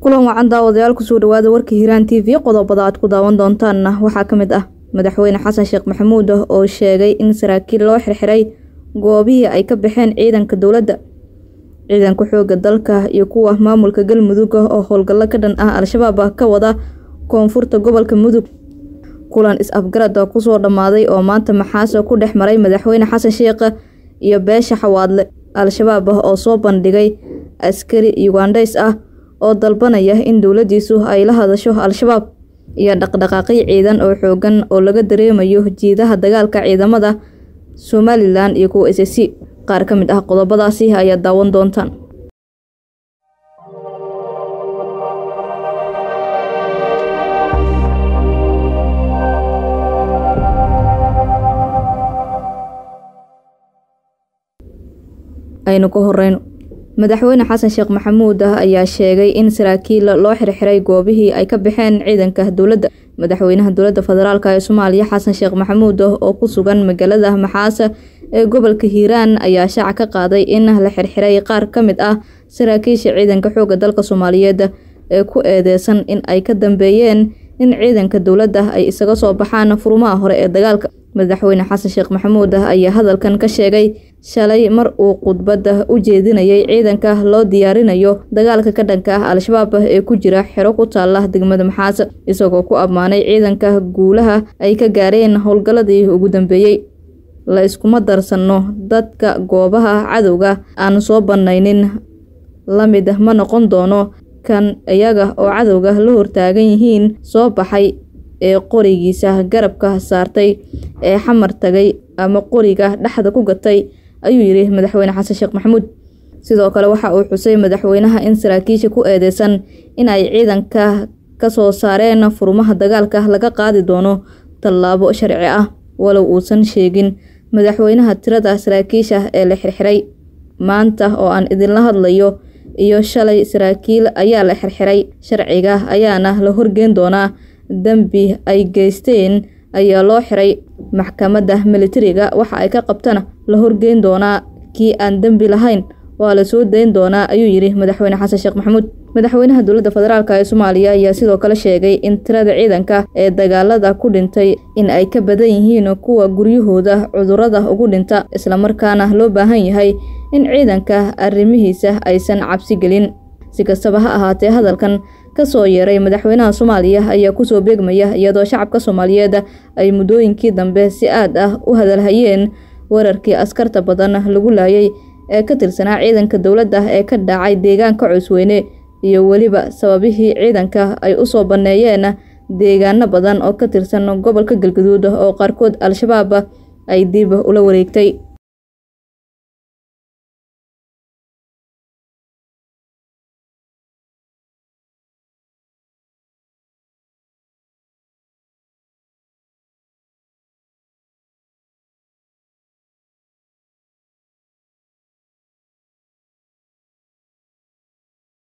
kulan wacan daawadayaal ku soo dhawaada warka hiiraan t v qodobada aad ku daawan doontaanna waxaa ka mid ah madaxweyne xasan sheekh maxamuud oo sheegay in saraakiil loo xirxiray goobihii ay ka baxeen ciidanka dowladda ciidanka xoogga dalka iyo kuwa maamulka galmudug oo howlgallo ka dhan ah al-shabaab ka wada koonfurta gobolka mudug. Kulan is-afgarad ku soo dhammaaday oo maanta maxaase ku dhex maray madaxweyne xasan sheekh iyo beesha xawaadle al-shabaab oo soo bandhigay askari yugandays ah oo dalbanaya in dowladiisu ay la hadasho al-shabaab iyo dhaqdhaqaaqyo ciidan oo xoogan oo laga dareemayo jiidaha dagaalka ciidamada somalilan iyo kuwa s qaar ka mid ah qodobadaasi ayaad daawan doontaan. Aynu ka horeyno madaxweyne xasan sheekh maxamuud ayaa sheegay in saraakiil loo xirxiray goobihii ay ka baxeen ciidanka dowladda madaxweynaha dowladda federaalk ee soomaaliya xasan sheekh maxamuud oo ku sugan magaalada maxaase ee gobolka hiiraan ayaa shaaca ka qaaday in la xirxiray qaar ka mid ah saraakiisha ciidanka xoogga dalka soomaaliyeed ee ku eedeysan in ay ka dambeeyeen in ciidanka dowladda ay isaga soo baxaan furmaha hore ee dagaalka. Madaxweyne xasan sheekh maxamuud ayaa hadalkan ka sheegay shalay mar uu khudbadda u jeedinayay ciidanka loo diyaarinayo dagaalka ka dhanka ah al-shabaab ee ku jira xero ku taala degmada maxaase isagoo ku ammaanay ciidanka guulaha ay ka gaareen howlgalladii ugu dambeeyey la iskuma darsanno dadka goobaha cadowga aan soo bannaynin. La mid ma noqon doono kan iyaga oo cadowga la hortaagan yihiin soo baxay ee qorigiisa garabka saartay ee xamar tagay ama qoriga dhexda ku gatay ayuu yidhi madaxweyne xasan sheekh maxamuud. Sidoo kale waxa uu xusay madaxweynaha in saraakiisha ku eedeysan in ay ciidanka ka soo saareen furmaha dagaalka laga qaadi doono tallaabo sharci ah walow uusan sheegin madaxweynaha tirada saraakiisha ee la xirxiray. Maanta oo aan idinla hadlayo iyo shalay saraakiil ayaa la xirxiray sharciga ayaana la horgeyn doonaa dembi ay geysteen ayaa loo xiray maxkamadda militariga. Waxa ay ka qabtana la horgeyn doonaa kii aan dembi lahayn. Waa la soo dayn doonaa ayuu yidhi madaxweyne xasan sheekh maxamuud. Madaxweynaha dowladda federaalk ee soomaaliya ayaa sidoo kale sheegay in tirada ciidanka ee dagaalada ku dhintay in ay ka badan yihiin kuwa guryahooda cudurrada ugu dhinta islamarkaana loo baahan yahay in ciidanka arrimihiisa aysan cabsi gelin. Si kastaba ha ahaatee hadalkan ka soo yeeray madaxweynaha soomaaliya ayaa ku soo beegmaya iyadoo shacabka soomaaliyeed ay muddooyinkii dambe si aad ah u hadalhayeen weerarkii askarta badan lagu laayay ee ka tirsanaa ciidanka dowladda ee ka dhacay deegaanka cusweyne iyo weliba sababihii ciidanka ay u soo banneeyeen deegaano badan oo ka tirsan gobolka galgaduud oo qaarkood al-shabaab ay dib ula wareegtay